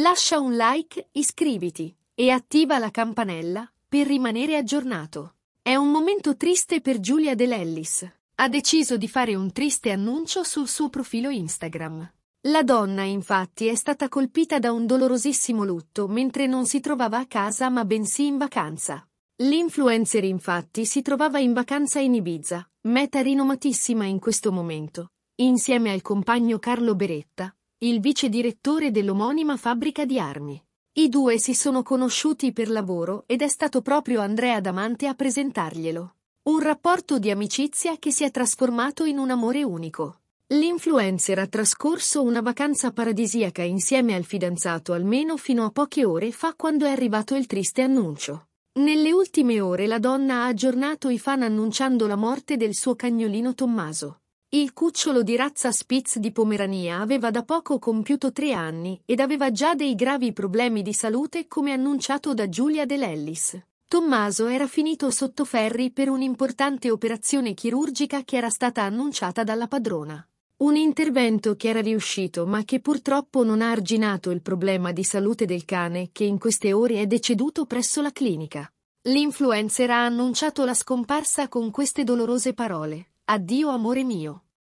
Lascia un like, iscriviti e attiva la campanella per rimanere aggiornato. È un momento triste per Giulia Dell'Ellis. Ha deciso di fare un triste annuncio sul suo profilo Instagram. La donna, infatti, è stata colpita da un dolorosissimo lutto mentre non si trovava a casa ma bensì in vacanza. L'influencer, infatti, si trovava in vacanza in Ibiza, meta rinomatissima in questo momento, insieme al compagno Carlo Beretta, il vice direttore dell'omonima fabbrica di armi. I due si sono conosciuti per lavoro ed è stato proprio Andrea Damante a presentarglielo. Un rapporto di amicizia che si è trasformato in un amore unico. L'influencer ha trascorso una vacanza paradisiaca insieme al fidanzato almeno fino a poche ore fa quando è arrivato il triste annuncio. Nelle ultime ore la donna ha aggiornato i fan annunciando la morte del suo cagnolino Tommaso. Il cucciolo di razza Spitz di Pomerania aveva da poco compiuto tre anni ed aveva già dei gravi problemi di salute come annunciato da Giulia Dell'Ellis. Tommaso era finito sotto ferri per un'importante operazione chirurgica che era stata annunciata dalla padrona. Un intervento che era riuscito ma che purtroppo non ha arginato il problema di salute del cane che in queste ore è deceduto presso la clinica. L'influencer ha annunciato la scomparsa con queste dolorose parole. Addio amore mio.